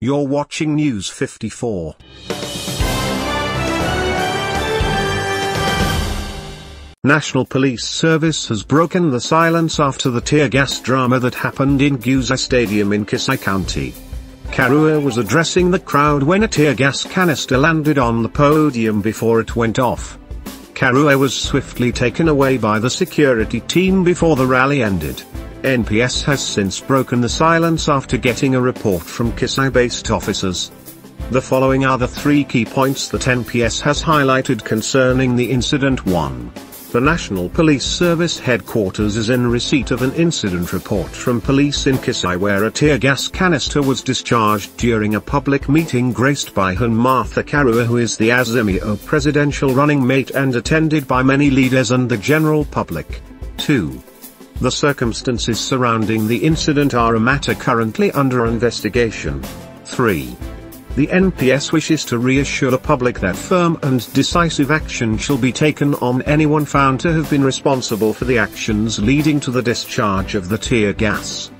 You're watching News 54. National Police Service has broken the silence after the tear gas drama that happened in Gusii Stadium in Kisii County. Karua was addressing the crowd when a tear gas canister landed on the podium before it went off. Karua was swiftly taken away by the security team before the rally ended. NPS has since broken the silence after getting a report from Kisii-based officers. The following are the three key points that NPS has highlighted concerning the incident 1. The National Police Service headquarters is in receipt of an incident report from police in Kisii where a tear gas canister was discharged during a public meeting graced by Hun Martha Karua who is the Azimio presidential running mate and attended by many leaders and the general public. 2. The circumstances surrounding the incident are a matter currently under investigation. 3. The NPS wishes to reassure the public that firm and decisive action shall be taken on anyone found to have been responsible for the actions leading to the discharge of the tear gas.